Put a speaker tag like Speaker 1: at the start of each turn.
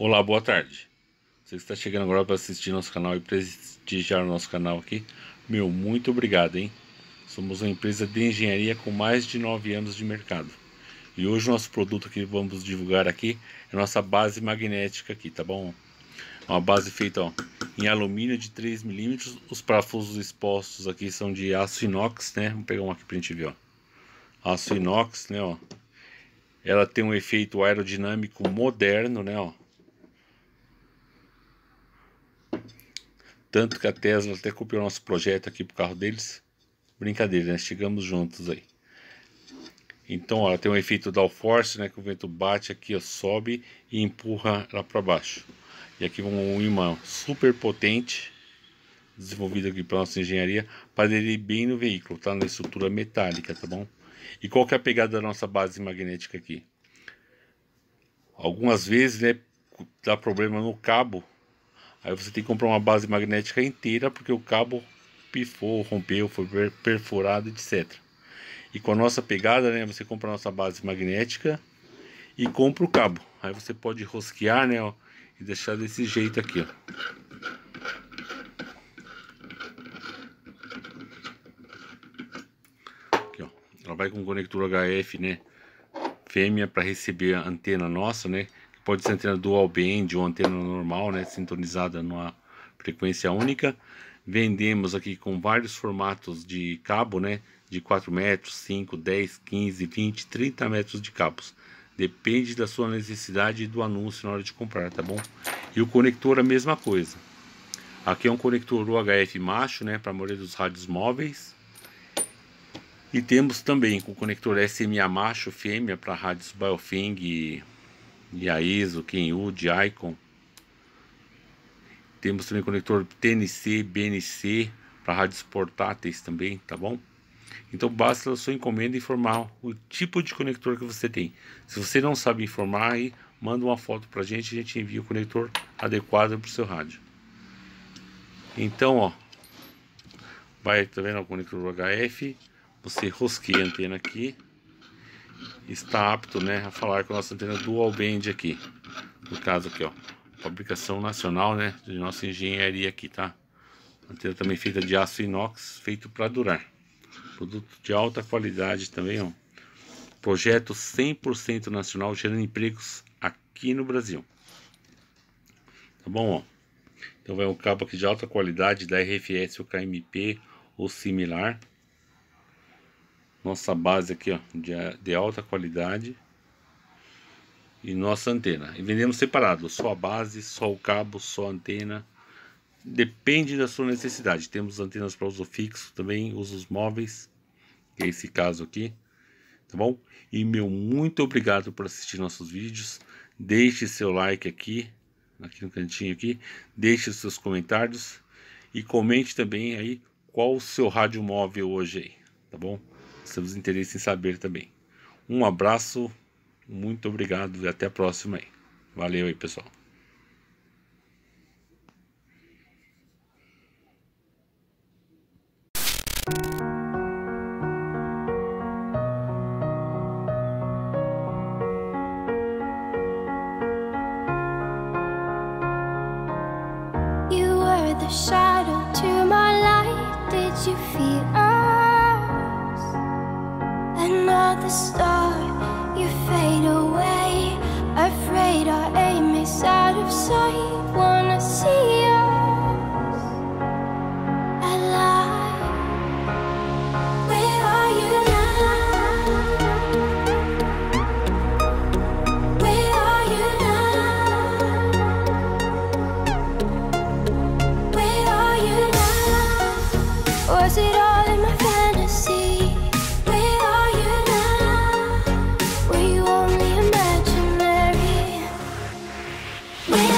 Speaker 1: Olá, boa tarde. Você que está chegando agora para assistir nosso canal e prestigiar o nosso canal aqui, meu, muito obrigado, hein? Somos uma empresa de engenharia com mais de 9 anos de mercado. E hoje o nosso produto que vamos divulgar aqui é a nossa base magnética aqui, tá bom? Uma base feita ó, em alumínio de 3 milímetros. Os parafusos expostos aqui são de aço inox, né? Vamos pegar um aqui para a gente ver, ó. Aço inox, né, ó. Ela tem um efeito aerodinâmico moderno, né, ó Tanto que a Tesla até copiou nosso projeto aqui pro carro deles. Brincadeira, né? Chegamos juntos aí. Então, ó, tem um efeito downforce, né? Que o vento bate aqui, ó, sobe e empurra lá para baixo. E aqui um imã super potente, desenvolvido aqui pela nossa engenharia, para aderir bem no veículo, tá? Na estrutura metálica, tá bom? E qual que é a pegada da nossa base magnética aqui? Algumas vezes, né, dá problema no cabo Aí você tem que comprar uma base magnética inteira porque o cabo pifou, rompeu, foi perfurado, etc. E com a nossa pegada, né, você compra a nossa base magnética e compra o cabo. Aí você pode rosquear, né, ó, e deixar desse jeito aqui, ó. Ela vai com conector HF, né, fêmea para receber a antena nossa, né, pode ser antena dual band ou antena normal, né, sintonizada numa frequência única. Vendemos aqui com vários formatos de cabo, né, de 4 metros, 5, 10, 15, 20, 30 metros de cabos. Depende da sua necessidade e do anúncio na hora de comprar, tá bom? E o conector a mesma coisa. Aqui é um conector UHF macho, né, para a maioria dos rádios móveis. E temos também com o conector SMA macho, fêmea, para rádios Biofeng ISO, Kenwood, Icon. Temos também conector TNC, BNC para rádios portáteis também, tá bom? Então basta a sua encomenda informar o tipo de conector que você tem. Se você não sabe informar, aí manda uma foto para a gente, a gente envia o conector adequado para o seu rádio. Então, ó, vai, tá vendo o conector HF, você rosqueia a antena aqui, está apto né, a falar com a nossa antena dual band aqui. No caso aqui, ó, fabricação nacional, né, de nossa engenharia aqui, tá? Antena também feita de aço inox, feito para durar. Produto de alta qualidade também, ó. Projeto 100% nacional, gerando empregos aqui no Brasil. Tá bom, ó. Então vai um cabo aqui de alta qualidade da RFS ou KMP ou similar nossa base aqui ó, de, de alta qualidade e nossa antena. E vendemos separado, só a base, só o cabo, só a antena. Depende da sua necessidade. Temos antenas para uso fixo, também usos móveis, que é esse caso aqui, tá bom? E meu muito obrigado por assistir nossos vídeos. Deixe seu like aqui, aqui no cantinho aqui. Deixe seus comentários e comente também aí qual o seu rádio móvel hoje aí, tá bom? Temos interesse em saber também. Um abraço, muito obrigado e até a próxima aí. Valeu aí, pessoal.
Speaker 2: You were the shadow to my light. Did you feel? stop. We